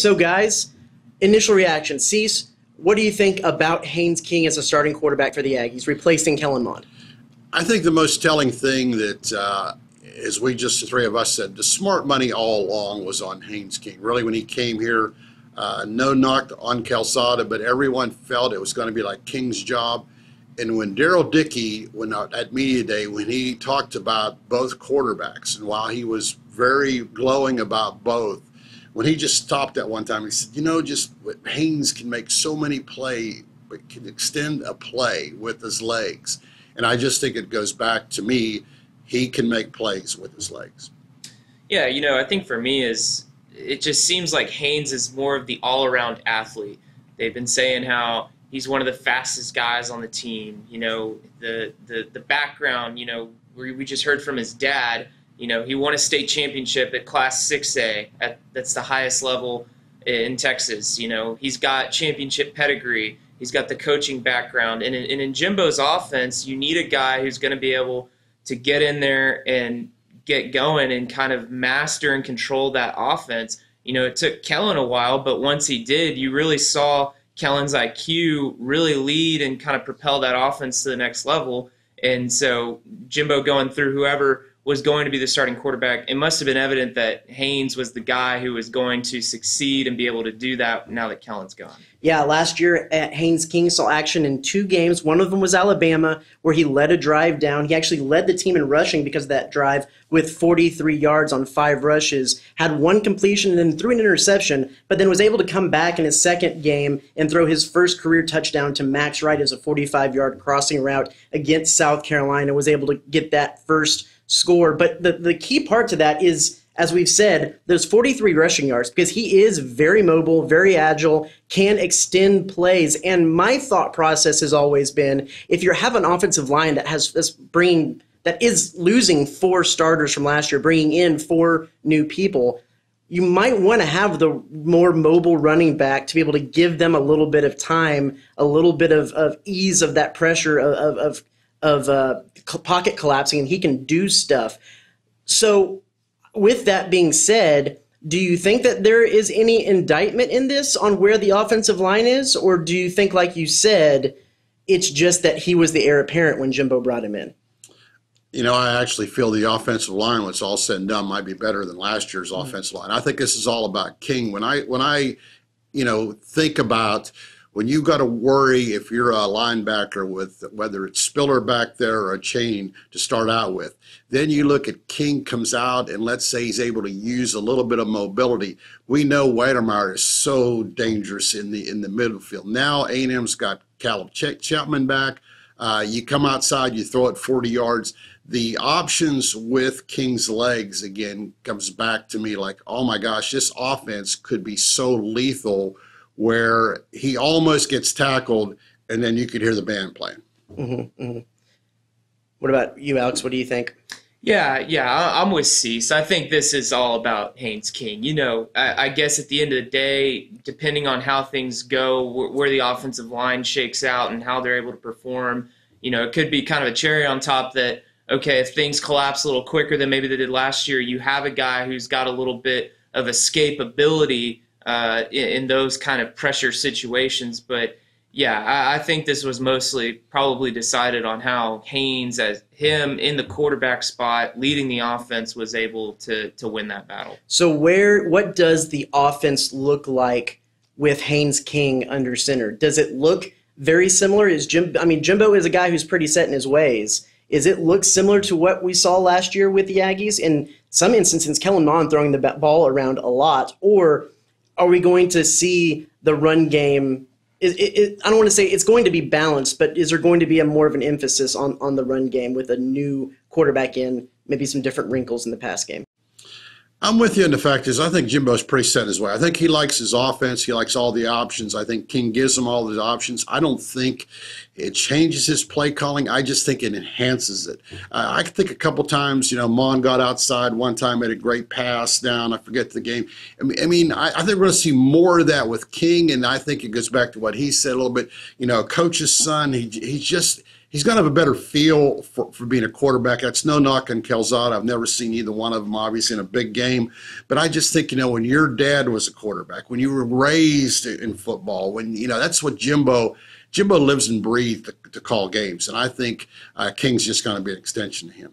So, guys, initial reaction. Cease, what do you think about Haynes King as a starting quarterback for the Aggies, replacing Kellen Mond? I think the most telling thing that, uh, as we just the three of us said, the smart money all along was on Haynes King. Really, when he came here, uh, no knock on Calzada, but everyone felt it was going to be like King's job. And when Darrell Dickey, when uh, at media day, when he talked about both quarterbacks, and while he was very glowing about both, when he just stopped at one time, he said, "You know, just Haynes can make so many play, but can extend a play with his legs." And I just think it goes back to me. He can make plays with his legs. Yeah, you know, I think for me is it just seems like Haynes is more of the all-around athlete. They've been saying how he's one of the fastest guys on the team. You know, the the the background. You know, we, we just heard from his dad. You know, he won a state championship at Class 6A. At that's the highest level in Texas. You know, he's got championship pedigree. He's got the coaching background, and in, and in Jimbo's offense, you need a guy who's going to be able to get in there and get going and kind of master and control that offense. You know, it took Kellen a while, but once he did, you really saw Kellen's IQ really lead and kind of propel that offense to the next level. And so Jimbo going through whoever was going to be the starting quarterback, it must have been evident that Haynes was the guy who was going to succeed and be able to do that now that Kellen's gone. Yeah, last year at Haynes King saw action in two games. One of them was Alabama, where he led a drive down. He actually led the team in rushing because of that drive with 43 yards on five rushes, had one completion and then threw an interception, but then was able to come back in his second game and throw his first career touchdown to Max Wright as a 45 yard crossing route against South Carolina, was able to get that first score. But the, the key part to that is, as we've said, those 43 rushing yards because he is very mobile, very agile, can extend plays. And my thought process has always been if you have an offensive line that has this bringing that is losing four starters from last year, bringing in four new people, you might want to have the more mobile running back to be able to give them a little bit of time, a little bit of, of ease of that pressure of, of, of uh, pocket collapsing and he can do stuff. So, with that being said, do you think that there is any indictment in this on where the offensive line is? Or do you think, like you said, it's just that he was the heir apparent when Jimbo brought him in? You know, I actually feel the offensive line, when it's all said and done, might be better than last year's mm-hmm. offensive line. I think this is all about King. When I when I, you know, think about when you got to worry if you're a linebacker with whether it's Spiller back there or a chain to start out with. Then you look at King comes out and let's say he's able to use a little bit of mobility. We know Wydermyer is so dangerous in the in the middle field. Now A&M's got Caleb Ch- Chapman back. Uh, you come outside, you throw it 40 yards. The options with King's legs again comes back to me like, oh my gosh, this offense could be so lethal where he almost gets tackled, and then you could hear the band playing. Mm-hmm, mm-hmm. What about you, Alex? What do you think? Yeah, yeah, I'm with Cease. I think this is all about Haynes King. You know, I, I, guess at the end of the day, depending on how things go, where, where the offensive line shakes out, and how they're able to perform, you know, it could be kind of a cherry on top that okay, if things collapse a little quicker than maybe they did last year, you have a guy who's got a little bit of escapability uh, in, those kind of pressure situations. But yeah, I, I, think this was mostly probably decided on how Haynes, as him in the quarterback spot, leading the offense, was able to to win that battle. So where what does the offense look like with Haynes King under center? Does it look very similar? Is Jim? I mean, Jimbo is a guy who's pretty set in his ways. Is it look similar to what we saw last year with the Aggies? In some instances, Kellen Mond throwing the ball around a lot, or are we going to see the run game? It, it, I don't want to say it's going to be balanced, but is there going to be a more of an emphasis on, on the run game with a new quarterback in, maybe some different wrinkles in the pass game? I'm with you in the fact is I think Jimbo's pretty set his way. I think he likes his offense. He likes all the options. I think King gives him all the options. I don't think it changes his play calling. I just think it enhances it. I think a couple times, you know, Mond got outside one time, made a great pass down. I forget the game. I mean, I, I, think we're going to see more of that with King, and I think it goes back to what he said a little bit. You know, coach's son. He he just he's going to have a better feel for, for being a quarterback. That's no knock on Calzada. I've never seen either one of them, obviously, in a big game. But I just think, you know, when your dad was a quarterback, when you were raised in football, when, you know, that's what Jimbo. Jimbo lives and breathes to, to call games, and I think uh, King's just going to be an extension to him.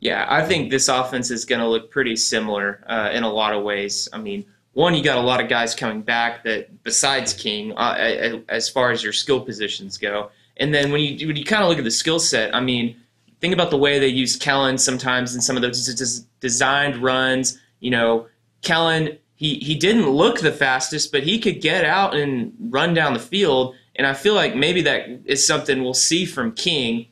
Yeah, I think this offense is going to look pretty similar uh, in a lot of ways. I mean, one, you got a lot of guys coming back that, besides King, uh, as far as your skill positions go, and then when you when you kind of look at the skill set, I mean, think about the way they use Kellen sometimes in some of those designed runs. You know, Kellen he he didn't look the fastest, but he could get out and run down the field. And I feel like maybe that is something we'll see from King.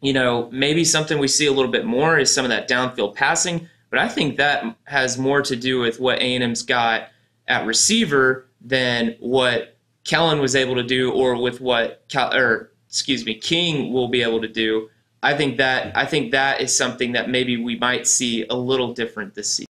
You know, maybe something we see a little bit more is some of that downfield passing. But I think that has more to do with what A&M's got at receiver than what Kellen was able to do, or with what Cal, or excuse me, King will be able to do. I think that I think that is something that maybe we might see a little different this season.